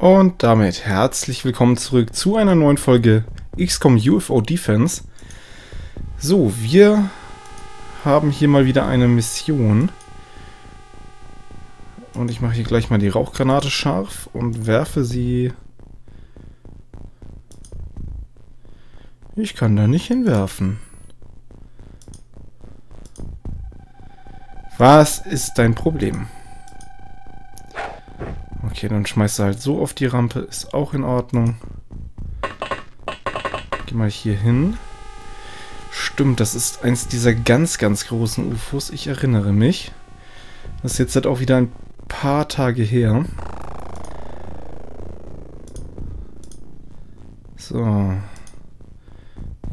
Und damit herzlich willkommen zurück zu einer neuen Folge XCOM UFO Defense. So, wir haben hier mal wieder eine Mission. Und ich mache hier gleich mal die Rauchgranate scharf und werfe sie... Ich kann da nicht hinwerfen. Was ist dein Problem? Okay, dann schmeißt du halt so auf die Rampe. Ist auch in Ordnung. Geh mal hier hin. Stimmt, das ist eins dieser ganz, ganz großen UFOs. Ich erinnere mich. Das ist jetzt halt auch wieder ein paar Tage her. So.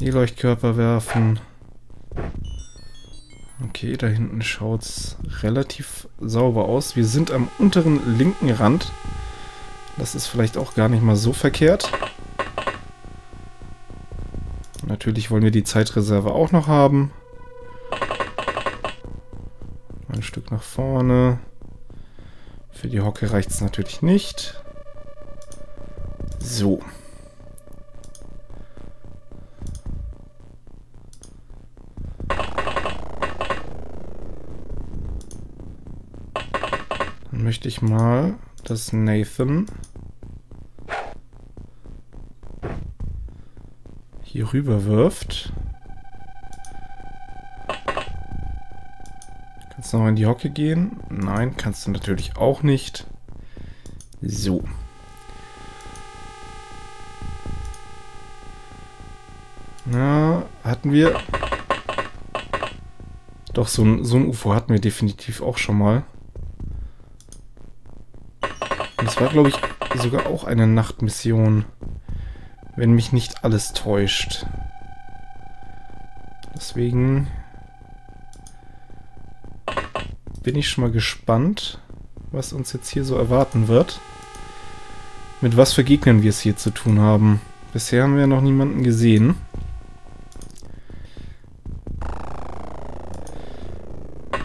Die Leuchtkörper werfen. Okay, da hinten schaut es relativ sauber aus. Wir sind am unteren linken Rand. Das ist vielleicht auch gar nicht mal so verkehrt. Natürlich wollen wir die Zeitreserve auch noch haben. Ein Stück nach vorne. Für die Hocke reicht es natürlich nicht. So. Möchte ich mal, dass Nathan hier rüber wirft. Kannst du noch in die Hocke gehen? Nein, kannst du natürlich auch nicht. So. Na, hatten wir... Doch, so ein, so ein UFO hatten wir definitiv auch schon mal. Das war, glaube ich, sogar auch eine Nachtmission. Wenn mich nicht alles täuscht. Deswegen bin ich schon mal gespannt, was uns jetzt hier so erwarten wird. Mit was für Gegnern wir es hier zu tun haben. Bisher haben wir noch niemanden gesehen.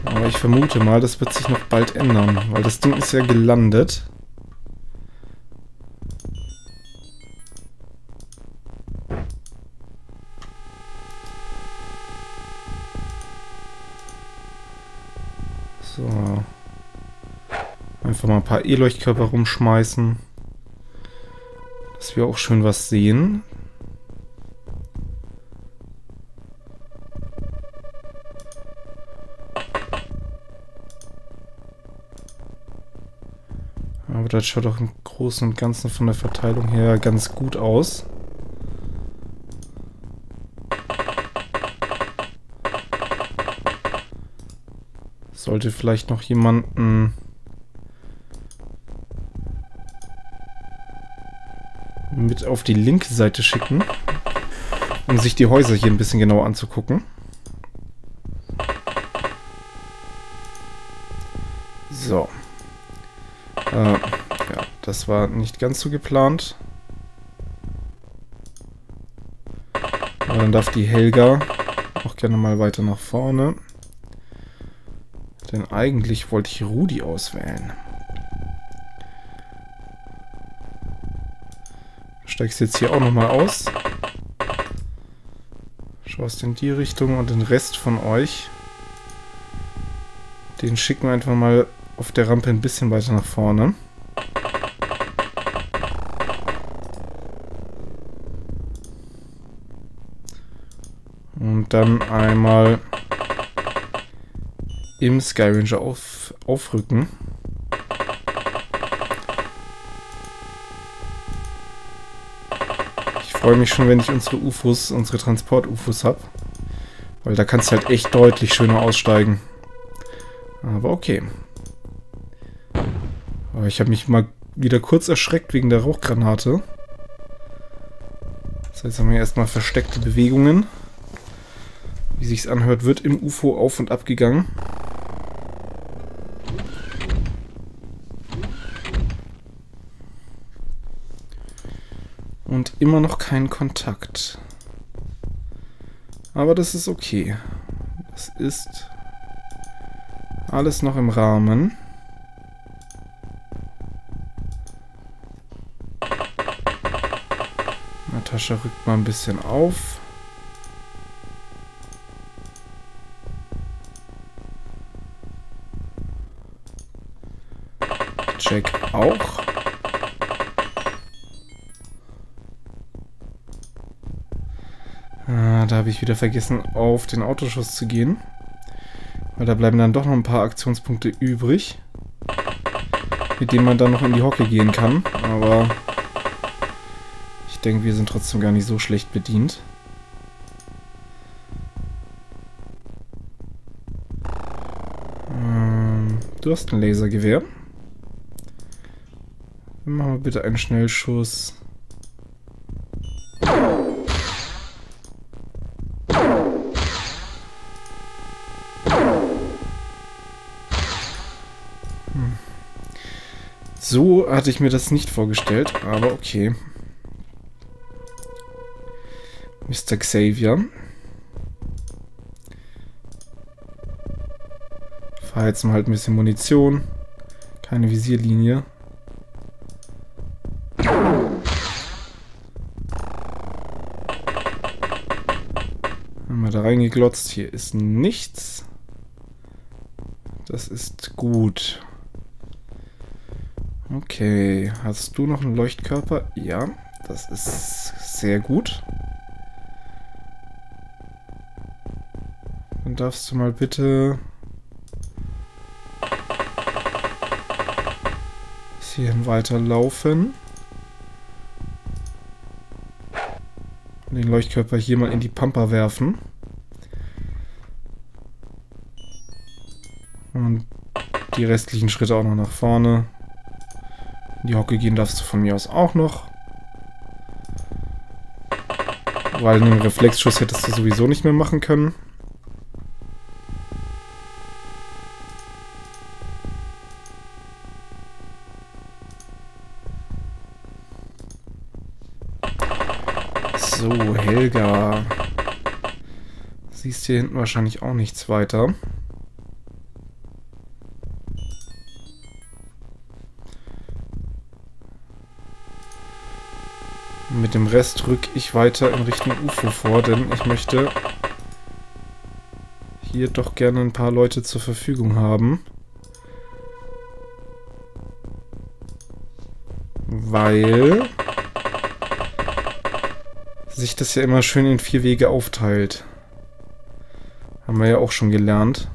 Aber ich vermute mal, das wird sich noch bald ändern, weil das Ding ist ja gelandet. Einfach mal ein paar E-Leuchtkörper rumschmeißen. Dass wir auch schön was sehen. Aber das schaut doch im Großen und Ganzen von der Verteilung her ganz gut aus. Sollte vielleicht noch jemanden mit auf die linke Seite schicken, um sich die Häuser hier ein bisschen genauer anzugucken. So. Äh, ja, das war nicht ganz so geplant. Aber dann darf die Helga auch gerne mal weiter nach vorne. Denn eigentlich wollte ich Rudi auswählen. Steigst jetzt hier auch nochmal aus. Schaust in die Richtung und den Rest von euch. Den schicken wir einfach mal auf der Rampe ein bisschen weiter nach vorne. Und dann einmal im Skyranger auf, aufrücken. Freue mich schon, wenn ich unsere UFOs, unsere Transport-UFOs habe. Weil da kannst du halt echt deutlich schöner aussteigen. Aber okay. Aber ich habe mich mal wieder kurz erschreckt wegen der Rauchgranate. Das heißt, haben wir erstmal versteckte Bewegungen. Wie sich's anhört, wird im UFO auf und ab gegangen. immer noch keinen Kontakt. Aber das ist okay. Das ist alles noch im Rahmen. Natascha rückt mal ein bisschen auf. Ich wieder vergessen, auf den Autoschuss zu gehen. Weil da bleiben dann doch noch ein paar Aktionspunkte übrig. Mit denen man dann noch in die Hocke gehen kann. Aber ich denke, wir sind trotzdem gar nicht so schlecht bedient. Ähm, du hast ein Lasergewehr. Machen wir bitte einen Schnellschuss. So hatte ich mir das nicht vorgestellt, aber okay. Mr. Xavier. Verheizen halt ein bisschen Munition. Keine Visierlinie. da reingeglotzt. Hier ist nichts. Das ist gut. Okay, hast du noch einen Leuchtkörper? Ja, das ist sehr gut. Dann darfst du mal bitte... hierhin weiterlaufen. Den Leuchtkörper hier mal in die Pampa werfen. Und die restlichen Schritte auch noch nach vorne. In die Hocke gehen darfst du von mir aus auch noch. Weil einen Reflexschuss hättest du sowieso nicht mehr machen können. So, Helga. Siehst hier hinten wahrscheinlich auch nichts weiter. Dem Rest rücke ich weiter in Richtung UFO vor, denn ich möchte hier doch gerne ein paar Leute zur Verfügung haben. Weil sich das ja immer schön in vier Wege aufteilt. Haben wir ja auch schon gelernt.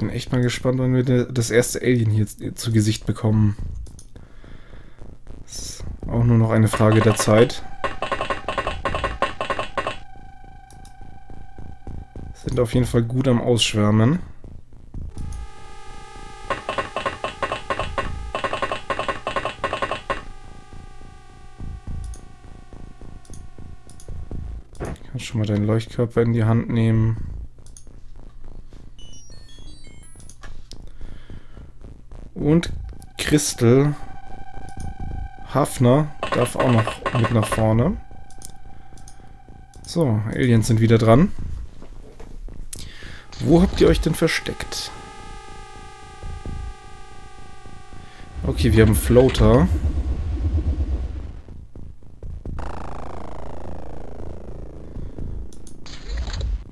Bin echt mal gespannt, wann wir das erste Alien hier zu Gesicht bekommen. Das ist auch nur noch eine Frage der Zeit. Sind auf jeden Fall gut am Ausschwärmen. Kannst schon mal deinen Leuchtkörper in die Hand nehmen. Und Christel Hafner darf auch noch mit nach vorne. So, Aliens sind wieder dran. Wo habt ihr euch denn versteckt? Okay, wir haben Floater.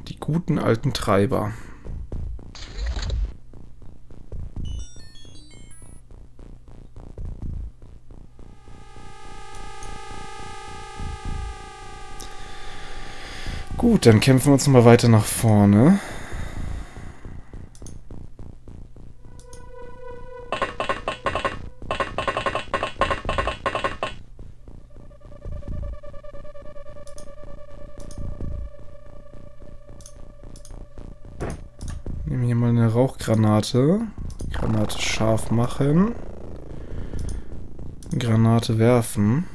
Die guten alten Treiber. Gut, dann kämpfen wir uns mal weiter nach vorne. Nehmen hier mal eine Rauchgranate. Granate scharf machen. Granate werfen.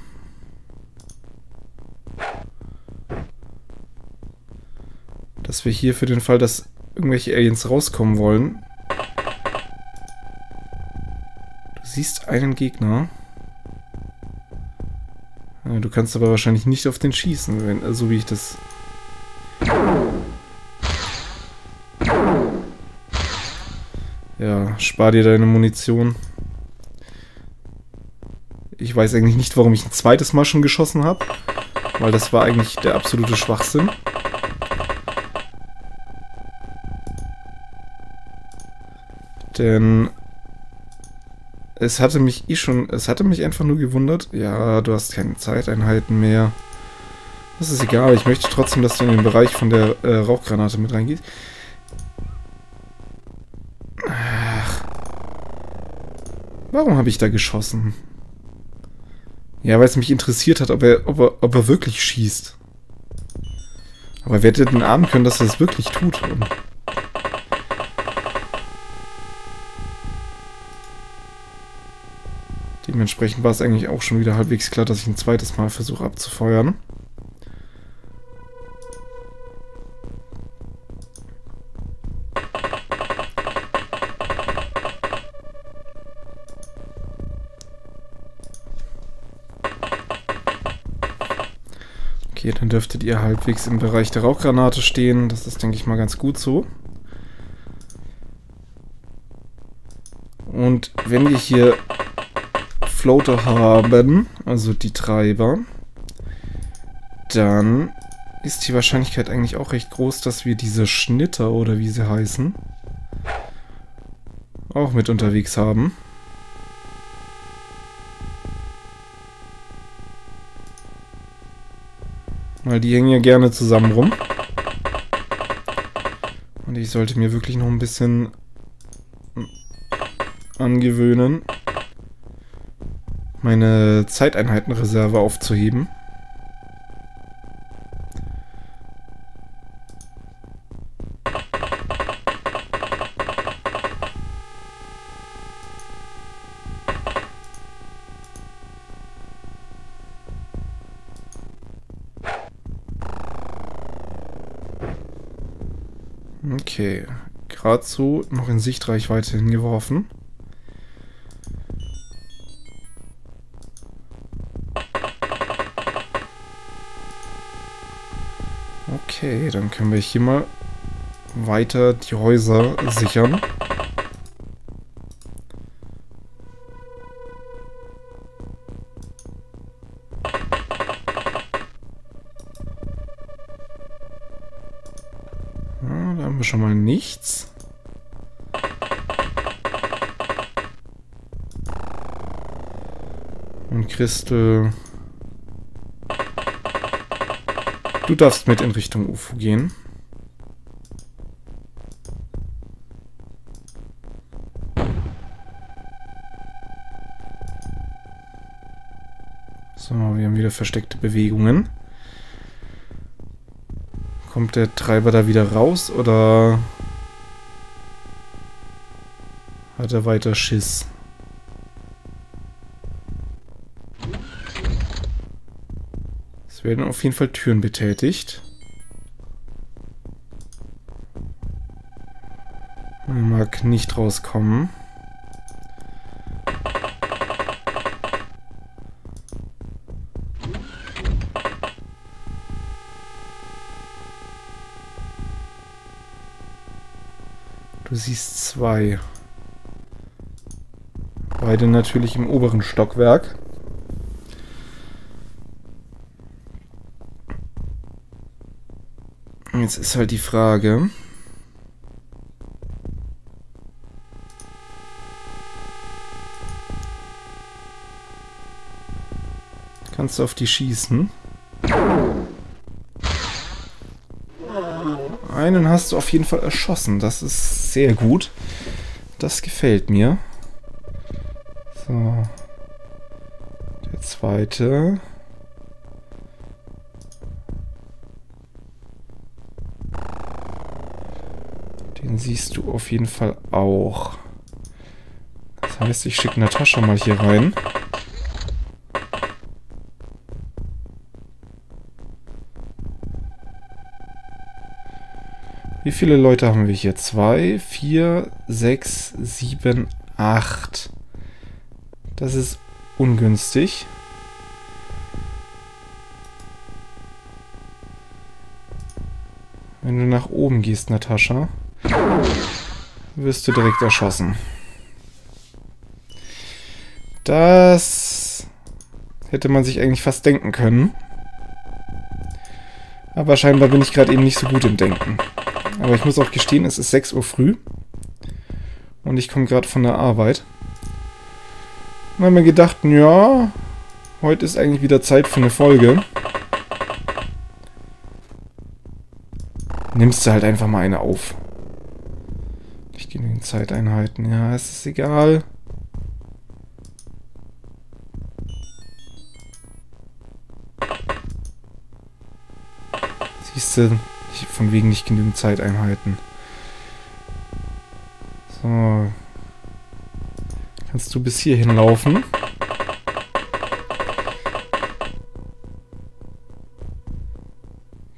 Dass wir hier für den Fall, dass irgendwelche Aliens rauskommen wollen. Du siehst einen Gegner. Du kannst aber wahrscheinlich nicht auf den schießen, wenn, so wie ich das... Ja, spar dir deine Munition. Ich weiß eigentlich nicht, warum ich ein zweites Mal schon geschossen habe. Weil das war eigentlich der absolute Schwachsinn. Denn es hatte mich eh schon, es hatte mich einfach nur gewundert. Ja, du hast keine Zeiteinheiten mehr. Das ist egal, ich möchte trotzdem, dass du in den Bereich von der äh, Rauchgranate mit reingehst. Ach. Warum habe ich da geschossen? Ja, weil es mich interessiert hat, ob er, ob er, ob er wirklich schießt. Aber wer hätte denn ahnen können, dass er es wirklich tut? Und Dementsprechend war es eigentlich auch schon wieder halbwegs klar, dass ich ein zweites Mal versuche abzufeuern. Okay, dann dürftet ihr halbwegs im Bereich der Rauchgranate stehen. Das ist, denke ich mal, ganz gut so. Und wenn wir hier Floater haben, also die Treiber, dann ist die Wahrscheinlichkeit eigentlich auch recht groß, dass wir diese Schnitter oder wie sie heißen, auch mit unterwegs haben. Weil die hängen ja gerne zusammen rum. Und ich sollte mir wirklich noch ein bisschen angewöhnen, meine Zeiteinheitenreserve aufzuheben. Okay, gerade so noch in Sichtreichweite hingeworfen. Dann können wir hier mal weiter die Häuser sichern. Ja, da haben wir schon mal nichts. Und Christel... Du darfst mit in Richtung UFO gehen. So, wir haben wieder versteckte Bewegungen. Kommt der Treiber da wieder raus oder hat er weiter Schiss? Es werden auf jeden Fall Türen betätigt. Man mag nicht rauskommen. Du siehst zwei. Beide natürlich im oberen Stockwerk. Jetzt ist halt die Frage. Kannst du auf die schießen? Einen hast du auf jeden Fall erschossen. Das ist sehr gut. Das gefällt mir. So. Der zweite. Siehst du auf jeden Fall auch. Das heißt, ich schicke Natascha mal hier rein. Wie viele Leute haben wir hier? Zwei, vier, sechs, sieben, acht. Das ist ungünstig. Wenn du nach oben gehst, Natascha. Wirst du direkt erschossen. Das hätte man sich eigentlich fast denken können. Aber scheinbar bin ich gerade eben nicht so gut im Denken. Aber ich muss auch gestehen, es ist 6 Uhr früh. Und ich komme gerade von der Arbeit. Und habe mir gedacht, ja, heute ist eigentlich wieder Zeit für eine Folge. Nimmst du halt einfach mal eine auf. Genügend Zeiteinheiten. Ja, es ist egal. Siehst du, von wegen nicht genügend Zeiteinheiten. So. Kannst du bis hierhin laufen?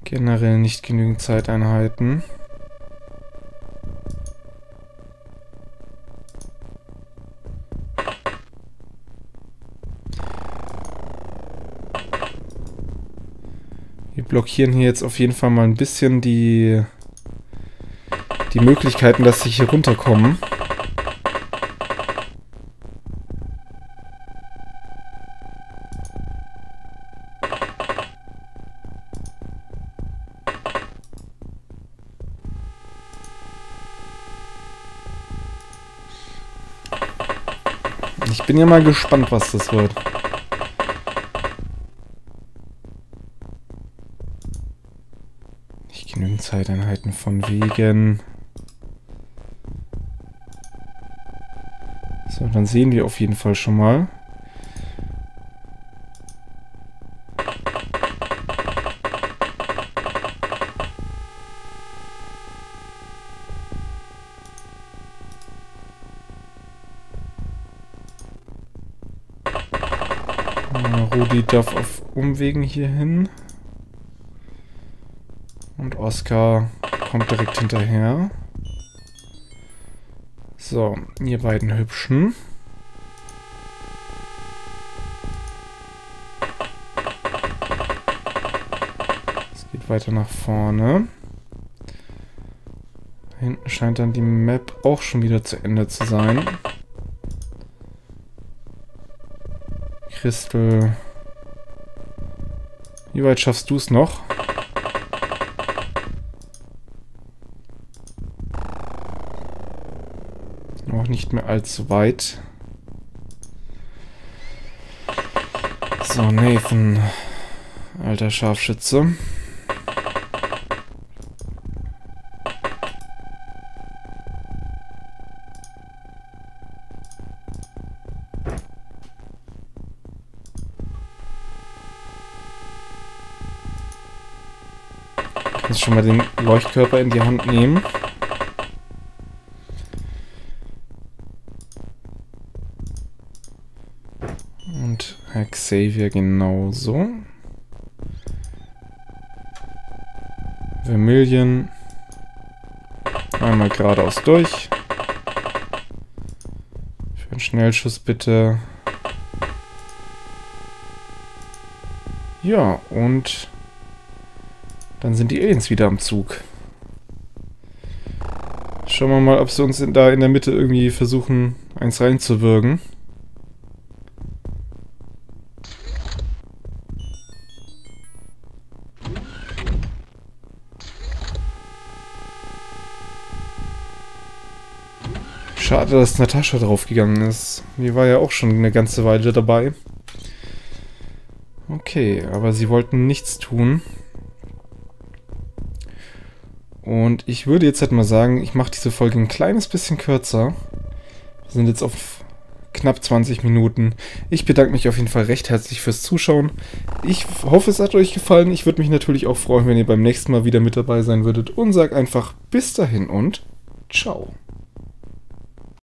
Generell nicht genügend Zeiteinheiten. Blockieren hier jetzt auf jeden Fall mal ein bisschen die, die Möglichkeiten, dass sie hier runterkommen. Ich bin ja mal gespannt, was das wird. Zeiteinheiten von wegen. So, dann sehen wir auf jeden Fall schon mal. Rudi darf auf Umwegen hier hin. Und Oscar kommt direkt hinterher. So, ihr beiden Hübschen. Es geht weiter nach vorne. hinten scheint dann die Map auch schon wieder zu Ende zu sein. Crystal. Wie weit schaffst du es noch? Noch nicht mehr allzu weit. So, Nathan. Alter Scharfschütze. Schon mal den Leuchtkörper in die Hand nehmen. Und Xavier genauso. Vermilion. Einmal geradeaus durch. Für einen Schnellschuss bitte. Ja, und dann sind die Aliens wieder am Zug. Schauen wir mal, ob sie uns da in der Mitte irgendwie versuchen, eins reinzuwirken. Schade, dass Natascha draufgegangen ist. Die war ja auch schon eine ganze Weile dabei. Okay, aber sie wollten nichts tun. Und ich würde jetzt halt mal sagen, ich mache diese Folge ein kleines bisschen kürzer. Wir sind jetzt auf knapp 20 Minuten. Ich bedanke mich auf jeden Fall recht herzlich fürs Zuschauen. Ich hoffe, es hat euch gefallen. Ich würde mich natürlich auch freuen, wenn ihr beim nächsten Mal wieder mit dabei sein würdet. Und sage einfach bis dahin und ciao.